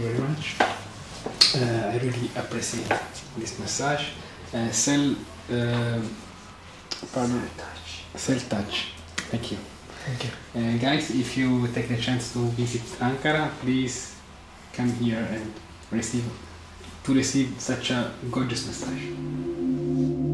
Thank you very much. Uh, I really appreciate this massage. Uh, cell, uh, pardon, cell touch. Thank you. Thank you. Uh, guys, if you take the chance to visit Ankara, please come here and receive to receive such a gorgeous massage.